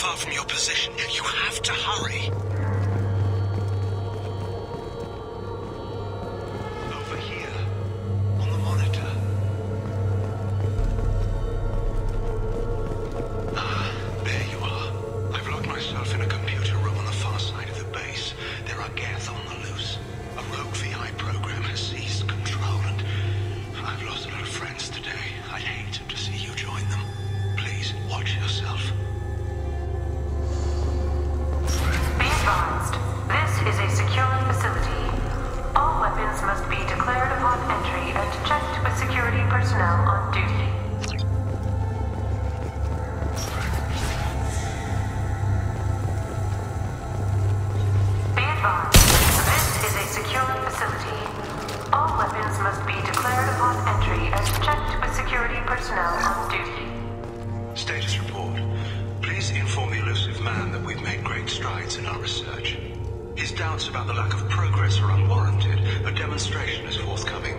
far from your position. You have to hurry. Inform the Illusive Man that we've made great strides in our research. His doubts about the lack of progress are unwarranted. A demonstration is forthcoming.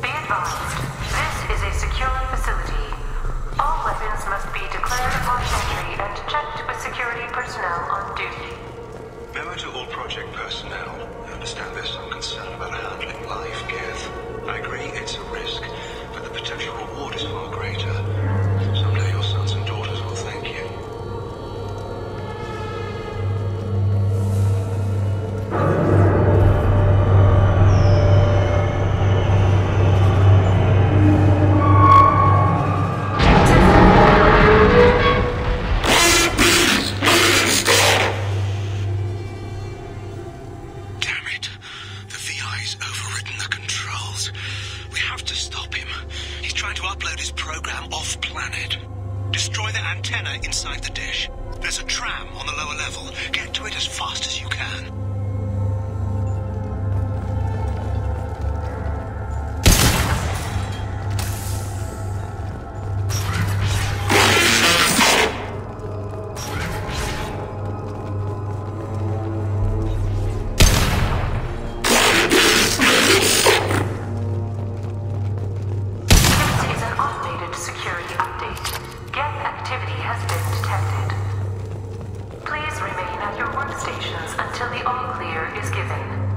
Be advised, this is a secure facility. All weapons must be declared upon entry and checked with security personnel on duty. Memo to all project personnel. I understand there's some concern about handling live Geth. I agree it's a risk, trying to upload his program off planet. Destroy the antenna inside the dish. There's a tram on the lower level. Get to it as fast as you can. Security update. Geth activity has been detected. Please remain at your workstations until the all clear is given.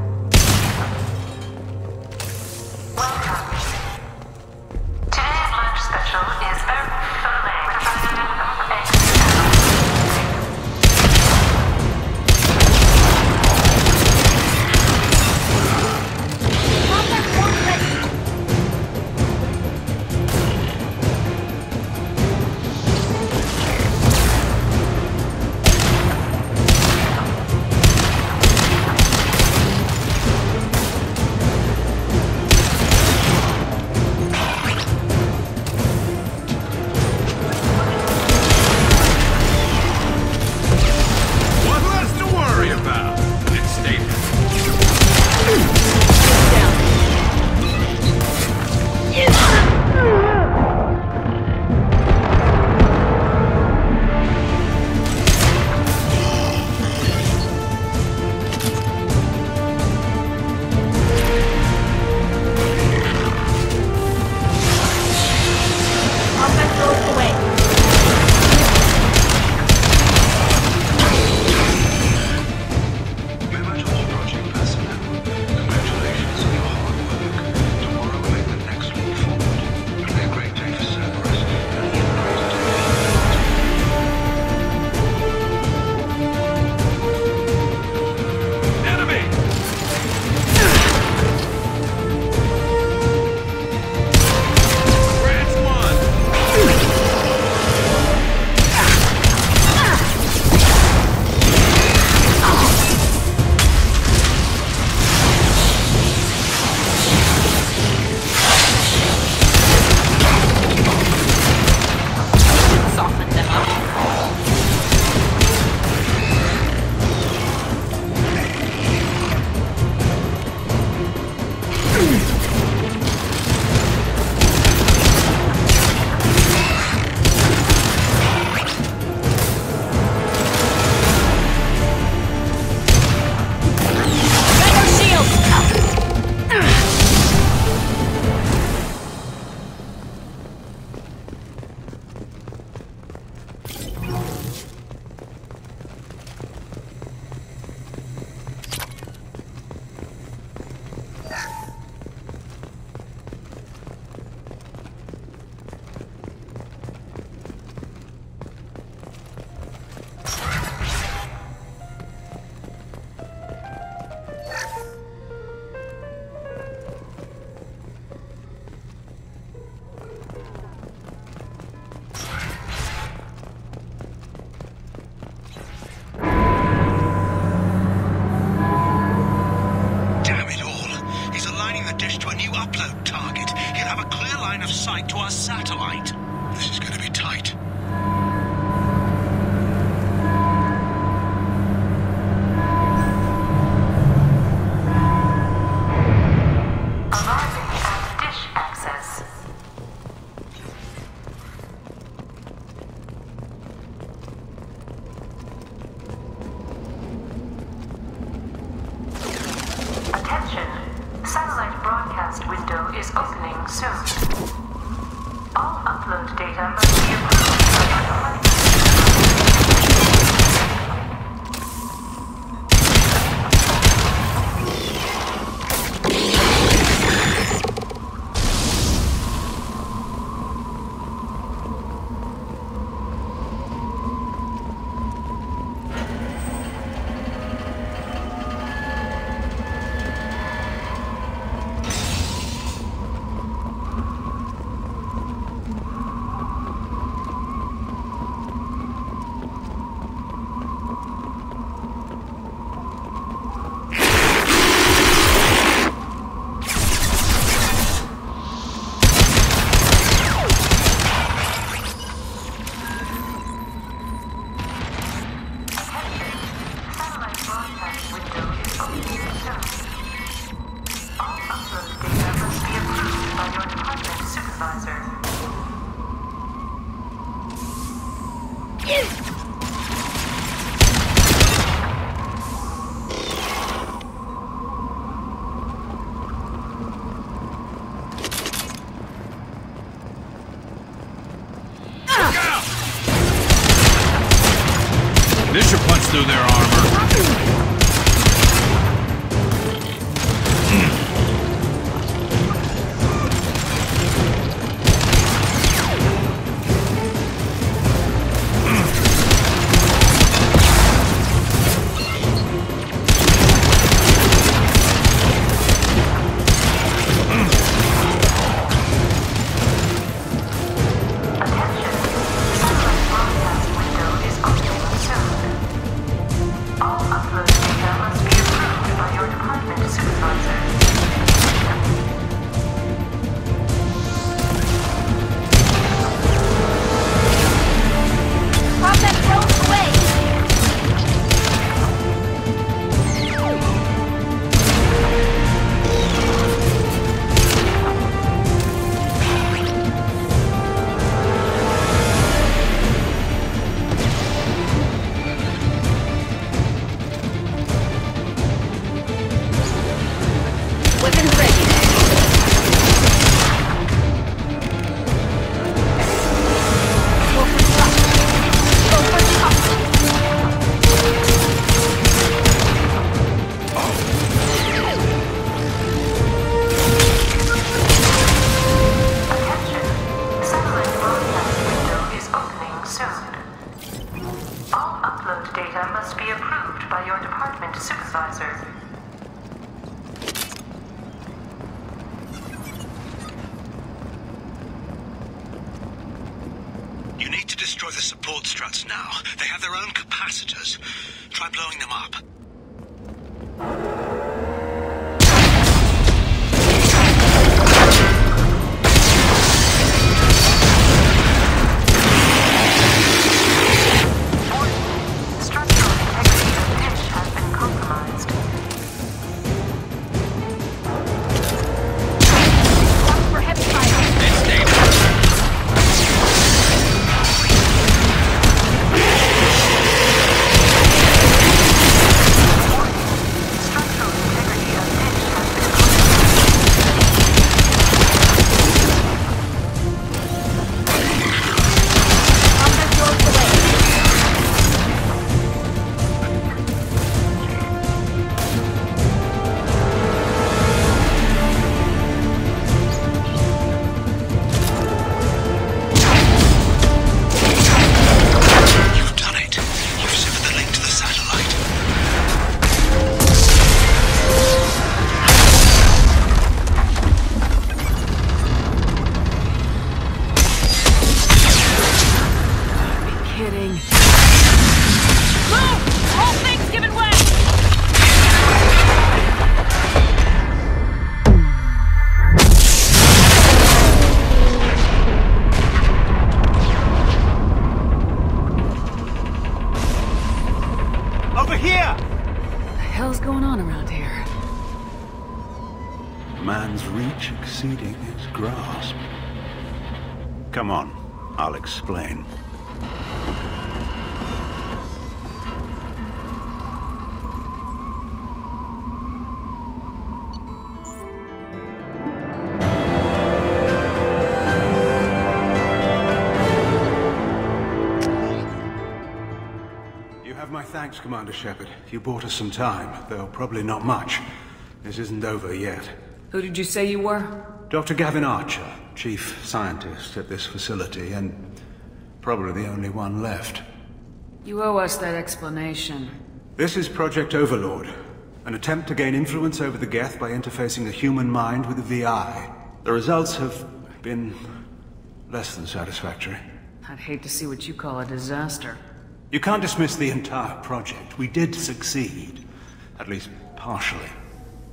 This should punch exceeding its grasp. Come on, I'll explain. You have my thanks, Commander Shepard. You bought us some time, though probably not much. This isn't over yet. Who did you say you were? Dr. Gavin Archer, chief scientist at this facility, and probably the only one left. You owe us that explanation. This is Project Overlord, an attempt to gain influence over the Geth by interfacing the human mind with the VI. The results have been less than satisfactory. I'd hate to see what you call a disaster. You can't dismiss the entire project. We did succeed, at least partially.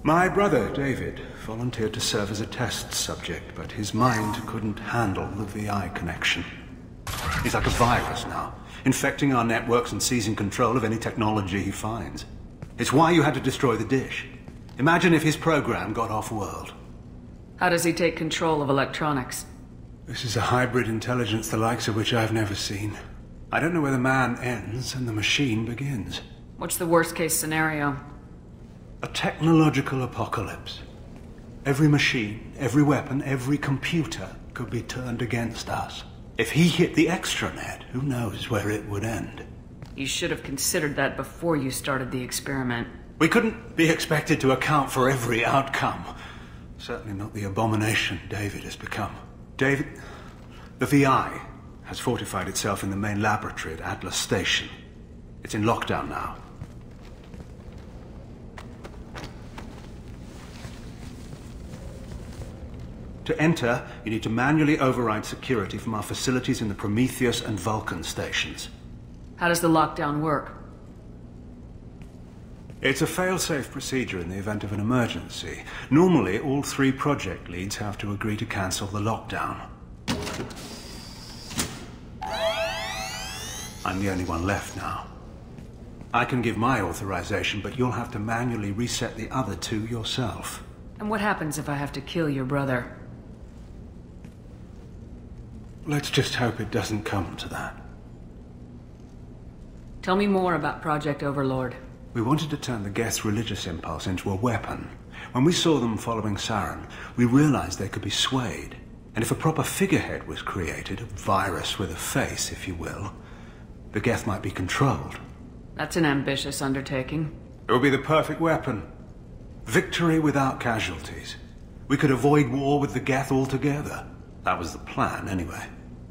My brother, David, volunteered to serve as a test subject, but his mind couldn't handle the VI connection. He's like a virus now, infecting our networks and seizing control of any technology he finds. It's why you had to destroy the dish. Imagine if his program got off-world. How does he take control of electronics? This is a hybrid intelligence the likes of which I've never seen. I don't know where the man ends and the machine begins. What's the worst case scenario? A technological apocalypse. Every machine, every weapon, every computer could be turned against us. If he hit the extranet, who knows where it would end? You should have considered that before you started the experiment. We couldn't be expected to account for every outcome. Certainly not the abomination David has become. David, the VI has fortified itself in the main laboratory at Atlas Station. It's in lockdown now. To enter, you need to manually override security from our facilities in the Prometheus and Vulcan stations. How does the lockdown work? It's a fail-safe procedure in the event of an emergency. Normally, all three project leads have to agree to cancel the lockdown. I'm the only one left now. I can give my authorization, but you'll have to manually reset the other two yourself. And what happens if I have to kill your brother? Let's just hope it doesn't come to that. Tell me more about Project Overlord. We wanted to turn the Geth's religious impulse into a weapon. When we saw them following Saren, we realized they could be swayed. And if a proper figurehead was created, a virus with a face, if you will, the Geth might be controlled. That's an ambitious undertaking. It would be the perfect weapon. Victory without casualties. We could avoid war with the Geth altogether. That was the plan, anyway.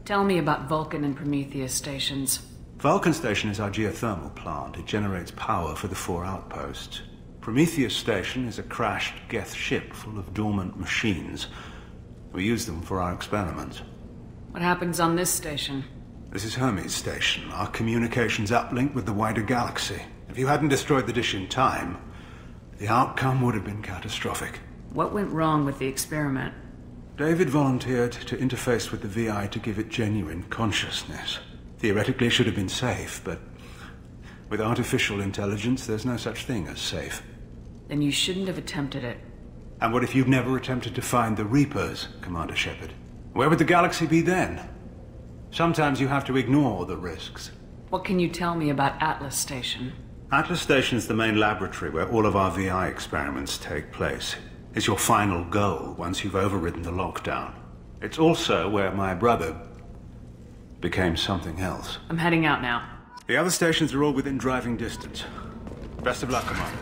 Tell me about Vulcan and Prometheus stations. Vulcan Station is our geothermal plant. It generates power for the four outposts. Prometheus Station is a crashed Geth ship full of dormant machines. We use them for our experiments. What happens on this station? This is Hermes Station, our communications uplink with the wider galaxy. If you hadn't destroyed the dish in time, the outcome would have been catastrophic. What went wrong with the experiment? David volunteered to interface with the VI to give it genuine consciousness. Theoretically, it should have been safe, but with artificial intelligence, there's no such thing as safe. Then you shouldn't have attempted it. And what if you'd never attempted to find the Reapers, Commander Shepard? Where would the galaxy be then? Sometimes you have to ignore the risks. What can you tell me about Atlas Station? Atlas Station is the main laboratory where all of our VI experiments take place. It's your final goal once you've overridden the lockdown. It's also where my brother became something else. I'm heading out now. The other stations are all within driving distance. Best of luck, Commander.